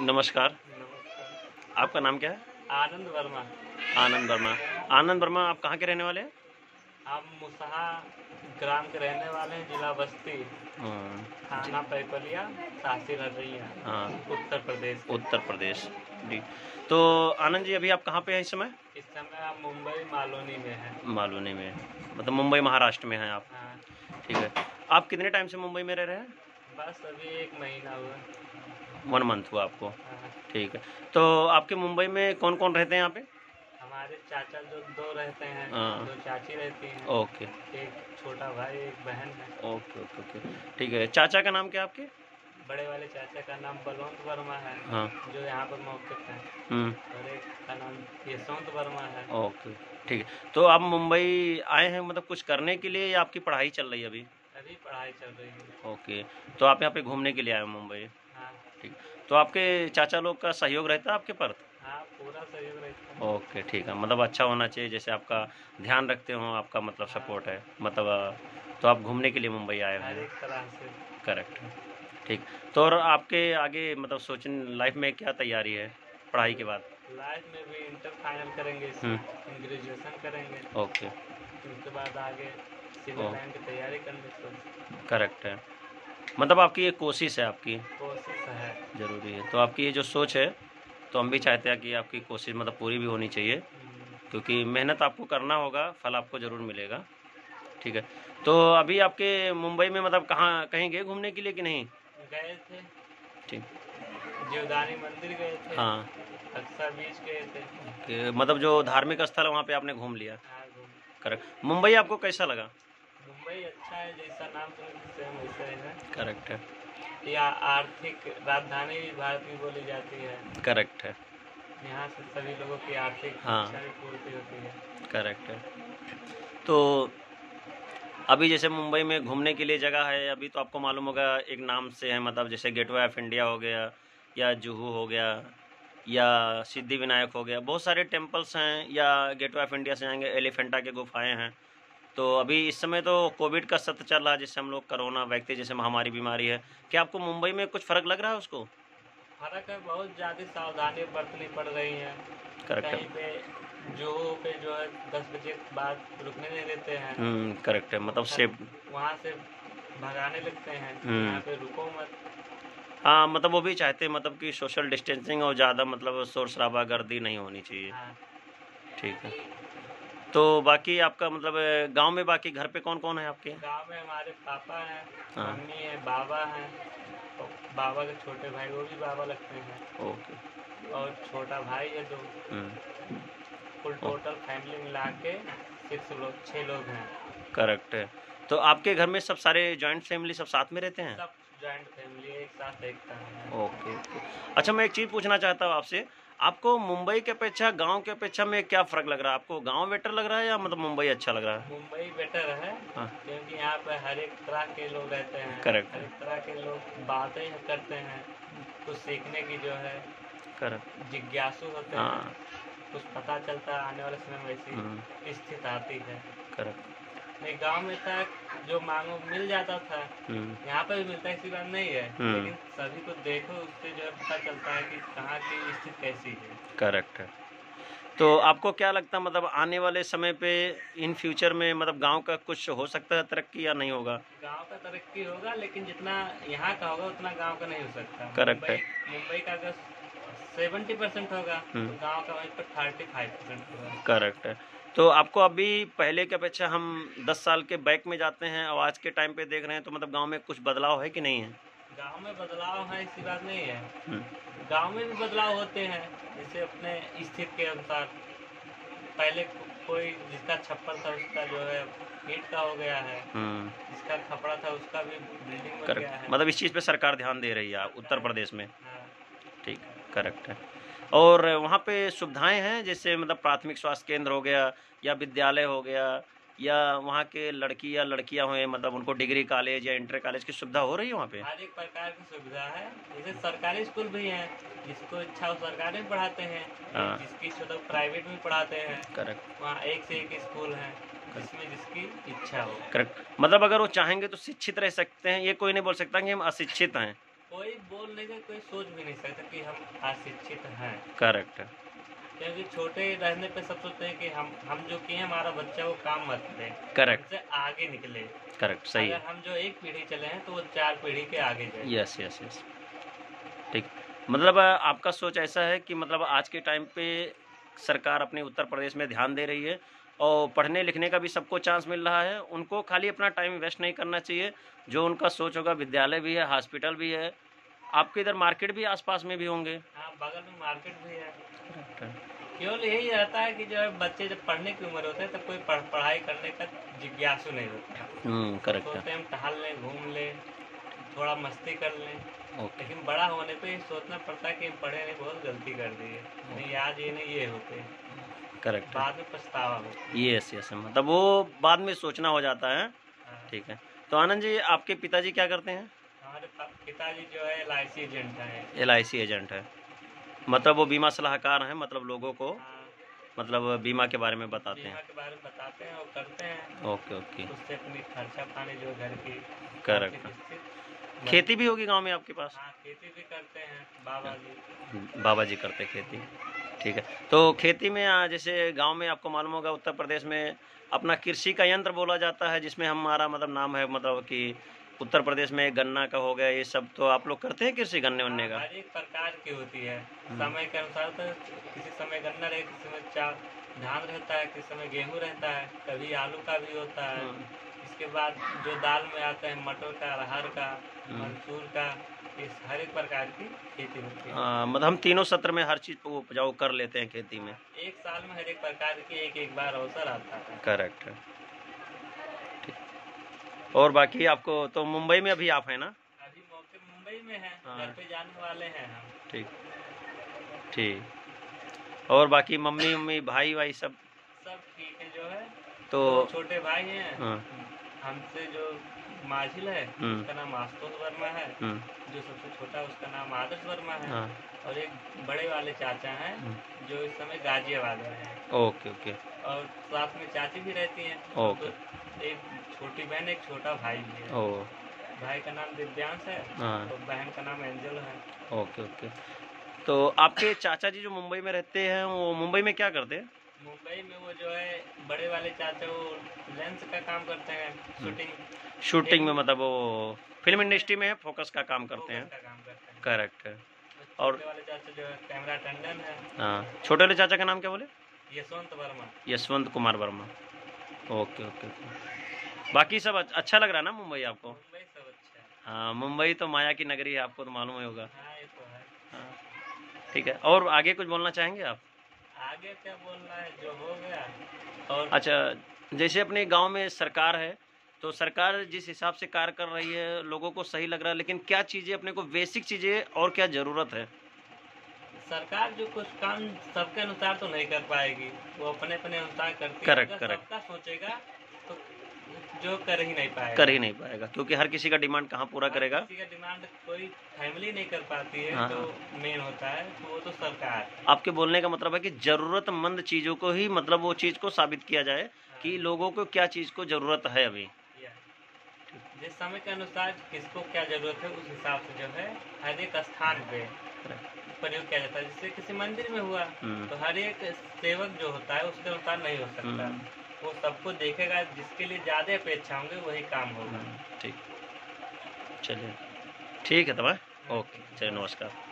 नमस्कार। आपका नाम क्या है? आनंद वर्मा। आनंद वर्मा। आनंद वर्मा आप कहाँ के रहने वाले हैं? हम मुसहा ग्राम के रहने वाले हैं जिला बस्ती। हाँ, थाना पैपलिया तहसील हरिया हाँ। उत्तर प्रदेश। उत्तर प्रदेश। जी। तो आनंद जी अभी आप कहाँ पे हैं इस समय? इस समय आप मुंबई मालोनी में हैं। मालोनी में। मतलब मुंबई महाराष्ट्र में हैं आप। हाँ। ठीक है। आप कितने टाइम से मुंबई में रह रहे हैं? बस अभी एक महीना हुआ। वन मंथ हुआ आपको। हाँ, ठीक है। तो आपके मुंबई में कौन कौन रहते हैं यहाँ पे? हमारे चाचा जो दो रहते हैं हाँ। दो चाची रहती हैं। ओके। एक छोटा भाई एक बहन है। Okay okay okay. ठीक है। चाचा का नाम क्या आपके? बड़े वाले चाचा का नाम बलवंत वर्मा है हाँ। जो यहाँ पर मौके पे है। हम्म। और एक का नाम यशवंत वर्मा है। ओके। ठीक है। तो आप मुंबई आए हैं मतलब कुछ करने के लिए या आपकी पढ़ाई चल रही है अभी? अभी पढ़ाई चल रही है। ओके। तो आप यहाँ पे घूमने के लिए आए हैं मुंबई? हाँ ठीक। तो आपके चाचा लोग का सहयोग रहता है आपके पर हाँ पूरा सहयोग रहता है। ओके ठीक है। मतलब अच्छा होना चाहिए जैसे आपका ध्यान रखते हो आपका मतलब सपोर्ट है। मतलब तो आप घूमने के लिए मुंबई आए हैं। करेक्ट ठीक। तो और आपके आगे मतलब सोचन लाइफ में क्या तैयारी है? पढ़ाई के बाद? लाइफ में भी इंटर फाइनल करेंगे हम्म। ग्रेजुएशन करेंगे। ओके। उसके बाद आगे सिविल लाइन की तैयारी करने करेक्ट है। मतलब आपकी ये कोशिश है आपकी? कोशिश है। ज़रूरी है। तो आपकी ये जो सोच है तो हम भी चाहते हैं कि आपकी कोशिश मतलब पूरी भी होनी चाहिए क्योंकि मेहनत आपको करना होगा फल आपको ज़रूर मिलेगा। ठीक है। तो अभी आपके मुंबई में मतलब कहाँ कहीं गए घूमने के लिए कि नहीं? गए थे। ठीक। जीवदानी मंदिर गए थे। हाँ। अक्सर बीच गए थे। मतलब जो धार्मिक स्थल है वहाँ पे आपने घूम लिया। हाँ, करेक्ट। मुंबई आपको कैसा लगा? मुंबई अच्छा है जैसा नाम सेम वैसा ही। है करेक्ट है। या आर्थिक राजधानी भी भारत की बोली जाती है। करेक्ट है। यहाँ से सभी लोगों की आर्थिक हाँ। पूर्ति होती है। करेक्ट है। तो अभी जैसे मुंबई में घूमने के लिए जगह है अभी तो आपको मालूम होगा एक नाम से है मतलब जैसे गेटवे ऑफ़ इंडिया हो गया या जुहू हो गया या सिद्धि विनायक हो गया। बहुत सारे टेम्पल्स हैं या गेटवे ऑफ़ इंडिया से आएँगे एलिफेंटा के गुफाएँ हैं। तो अभी इस समय तो कोविड का सत्र चल रहा है जिससे हम लोग कोरोना व्यक्ति जैसे महामारी बीमारी है। क्या आपको मुंबई में कुछ फ़र्क लग रहा है उसको? फ़र्क है बहुत ज़्यादा सावधानी बरतनी पड़ रही है। करेक्ट कहीं है पे जो पे जो है दस बजे बाद रुकने नहीं देते हैं। हम्म करेक्ट है मतलब सेफ़ वहाँ से भगाने लगते हैं हम्म। यहाँ पे रुको मत। हाँ मतलब वो भी चाहते हैं मतलब कि सोशल डिस्टेंसिंग और ज़्यादा मतलब शोर शराबा गर्दी नहीं होनी चाहिए। हाँ। ठीक है। तो बाकी आपका मतलब गाँव में बाकी घर पे कौन कौन है आपके? गाँव में हमारे पापा हैं हाँ। मम्मी है बाबा हैं बाबा के छोटे भाई वो भी बाबा लगते हैं। ओके। और छोटा भाई है जो फुल टोटल फैमिली मिला के सिक्स लोग छः लोग हैं। करेक्ट है। तो आपके घर में सब सारे जॉइंट फैमिली सब साथ में रहते हैं? सब जॉइंट फैमिली एक साथ एकता है ओके। अच्छा मैं एक चीज़ पूछना चाहता हूँ आपसे। आपको मुंबई के अपेक्षा गाँव के अपेक्षा में क्या फ़र्क लग रहा है? आपको गाँव बेटर लग रहा है या मतलब मुंबई अच्छा लग रहा है? मुंबई बेटर है हाँ। क्योंकि यहाँ पे हर एक तरह के लोग रहते हैं। करेक्ट हर एक तरह के लोग बातें करते हैं कुछ सीखने की जो है करेक्ट जिज्ञासु होते हाँ। हैं। कुछ पता चलता है आने वाले समय में वैसी हम्म। स्थिति आती है। करेक्ट नहीं गाँव में था जो मांगो मिल जाता था हम्म। यहाँ पर भी मिलता है ऐसी बात नहीं है। हम्म। लेकिन सभी को देखो उससे जो है पता चलता है कि कहाँ की स्थिति कैसी है। करेक्ट है। तो आपको क्या लगता है मतलब आने वाले समय पे इन फ्यूचर में मतलब गाँव का कुछ हो सकता है तरक्की या नहीं होगा? गाँव का तरक्की होगा लेकिन जितना यहाँ का होगा उतना गाँव का नहीं हो सकता। करेक्ट है। मुंबई का अगर सेवेंटी परसेंट होगा हम्म। तो गाँव का वहीं पर थर्टी फाइव परसेंट होगा। करेक्ट है। तो आपको अभी पहले के अपेक्षा हम 10 साल के बैक में जाते हैं और आज के टाइम पे देख रहे हैं तो मतलब गाँव में कुछ बदलाव है कि नहीं है? गाँव में बदलाव है ऐसी बात नहीं है। हम्म, गाँव में भी बदलाव होते हैं जैसे अपने स्थिति के अनुसार। पहले कोई जिसका छप्पर था उसका जो है ईंट का हो गया है। हम्म। जिसका खपड़ा था उसका भी बिल्डिंग है। मतलब इस चीज़ पे सरकार ध्यान दे रही है उत्तर प्रदेश में। हाँ, ठीक करेक्ट है। और वहाँ पे सुविधाएँ हैं जैसे मतलब प्राथमिक स्वास्थ्य केंद्र हो गया या विद्यालय हो गया या वहाँ के लड़की या लड़कियाँ हुए मतलब उनको डिग्री कॉलेज या इंटर कॉलेज की सुविधा हो रही है वहाँ पे? हर एक प्रकार की सुविधा है। जैसे सरकारी स्कूल भी हैं जिसको इच्छा हो सरकारी में पढ़ाते हैं हाँ। जिसकी हो प्राइवेट में पढ़ाते हैं। करेक्ट वहाँ एक से एक स्कूल है जिसमें जिसकी इच्छा हो। करेक्ट मतलब अगर वो चाहेंगे तो शिक्षित रह सकते हैं ये कोई नहीं बोल सकता कि हम अशिक्षित हैं। कोई बोल नहीं कोई सोच भी नहीं सकता कि हम अशिक्षित हैं। करेक्ट क्योंकि छोटे रहने पे सब सोचते हैं कि हम हम जो किए हमारा बच्चा वो काम मत करे करेक्ट। उससे आगे निकले। करेक्ट सही है। अगर हम जो एक पीढ़ी चले हैं तो वो चार पीढ़ी के आगे जाए यस यस यस ठीक। मतलब आपका सोच ऐसा है कि मतलब आज के टाइम पे सरकार अपने उत्तर प्रदेश में ध्यान दे रही है और पढ़ने लिखने का भी सबको चांस मिल रहा है। उनको खाली अपना टाइम वेस्ट नहीं करना चाहिए। जो उनका सोच होगा विद्यालय भी है हॉस्पिटल भी है आपके इधर मार्केट भी आसपास में भी होंगे। हाँ बगल में मार्केट भी है। केवल यही रहता है कि जो है बच्चे जब पढ़ने की उम्र होते हैं तब कोई पढ़, पढ़ाई करने का जिज्ञासु नहीं होता। हम्म करेक्ट सोचते हैं हम टहल लें घूम लें थोड़ा मस्ती कर लें। लेकिन बड़ा होने पे सोचना पड़ता है कि हम पढ़े नहीं बहुत गलती कर दी है। नहीं आज ये नहीं ये होते करेक्ट बाद में पछतावा होता यस यस मतलब वो बाद में सोचना हो जाता है। हाँ। ठीक है। तो आनंद जी आपके पिताजी क्या करते हैं? हमारे पिताजी जो है एल एजेंट है। एल एजेंट है। मतलब वो बीमा सलाहकार हैं मतलब लोगों को हाँ, मतलब बीमा के बारे में बताते बीमा हैं के बारे में बताते हैं और करते हैं। Okay okay. उससे अपनी खर्चा पानी जो घर की करेक्ट। खेती भी होगी गाँव में आपके पास? हाँ खेती भी करते हैं बाबा जी। बाबा जी करते खेती। ठीक है। तो खेती में आ, जैसे गाँव में आपको मालूम होगा उत्तर प्रदेश में अपना कृषि का यंत्र बोला जाता है जिसमें हमारा मतलब नाम है मतलब कि उत्तर प्रदेश में गन्ना का हो गया ये सब तो आप लोग करते हैं कृषि गन्ने वन्ने का? हर एक प्रकार की होती है। हम्म। समय के अनुसार तो किसी समय गन्ना रहे किसी समय चा धान रहता है किसी समय गेहूँ रहता है कभी आलू का भी होता है। हम्म, इसके बाद जो दाल में आता है मटर का अरहर का। मंसूर का इस हर एक प्रकार की खेती होती है। आ, मतलब हम तीनों सत्र में हर चीज़ को उपजाऊ कर लेते हैं खेती में। एक साल में हर एक प्रकार की एक एक बार अवसर आता है। करेक्ट है। और बाकी आपको तो मुंबई में अभी आप हैं ना? अभी मौके मुंबई में है हाँ। घर पे जाने वाले हैं हम। ठीक। ठीक। और बाकी मम्मी मम्मी भाई भाई सब? सब ठीक है जो है। तो छोटे भाई हैं। हाँ। हमसे जो माझिल है हम्म। उसका नाम आशुतोष वर्मा है। जो सबसे छोटा है उसका नाम आदर्श वर्मा है। हाँ। और एक बड़े वाले चाचा हैं। जो इस समय गाजियाबाद में हैं। Okay okay. और साथ में चाची भी रहती हैं। ओके। तो एक छोटी बहन एक छोटा भाई भी है। ओ। भाई का नाम दिव्यांश है हाँ। और बहन का नाम एंजल है। Okay okay. तो आपके चाचा जी जो मुंबई में रहते हैं वो मुंबई में क्या करते हैं? मुंबई में वो जो है बड़े वाले चाचा वो लेंस का काम करते हैं शूटिंग। शूटिंग में मतलब वो फ़िल्म इंडस्ट्री में फोकस का काम करते हैं। करेक्ट है। और वाले चाचा जो है कैमरा टंडन है। हाँ छोटे वाले चाचा का नाम क्या बोले? Yashwant Verma. Yashwant Kumar Verma. Okay okay okay. बाकी सब अच्छा लग रहा है ना मुंबई आपको? मुंबई सब अच्छा हाँ। मुंबई तो माया की नगरी है आपको तो मालूम ही होगा। हाँ तो है। हाँ ठीक है। और आगे कुछ बोलना चाहेंगे आप? आगे क्या बोलना है? जो हो गया। और अच्छा जैसे अपने गाँव में सरकार है तो सरकार जिस हिसाब से कार्य कर रही है लोगों को सही लग रहा है लेकिन क्या चीज़ें अपने को बेसिक चीज़ें और क्या ज़रूरत है? सरकार जो कुछ काम सबके अनुसार तो नहीं कर पाएगी वो अपने अपने अनुसार करती है। अगर correct. सोचेगा तो जो कर ही नहीं पाएगा। कर ही नहीं पाएगा क्योंकि हर किसी का डिमांड कहाँ पूरा हर करेगा? किसी का डिमांड कोई फैमिली नहीं कर पाती है हाँ, तो मेन होता है तो वो तो सरकार। आपके बोलने का मतलब है कि ज़रूरतमंद चीज़ों को ही मतलब वो चीज़ को साबित किया जाए कि लोगों को क्या चीज़ को ज़रूरत है अभी। जिस समय के अनुसार किसको क्या ज़रूरत है उस हिसाब से जो है हर एक स्थान पे। प्रयोग किया जाता है जैसे किसी मंदिर में हुआ हम्म, तो हर एक सेवक जो होता है उसके अनुसार नहीं हो सकता। हम्म, वो सबको देखेगा जिसके लिए ज़्यादा अपेक्षा होंगे वही काम होगा। हम्म, ठीक। चलिए। ठीक है तब हाँ? ओके। चलिए नमस्कार।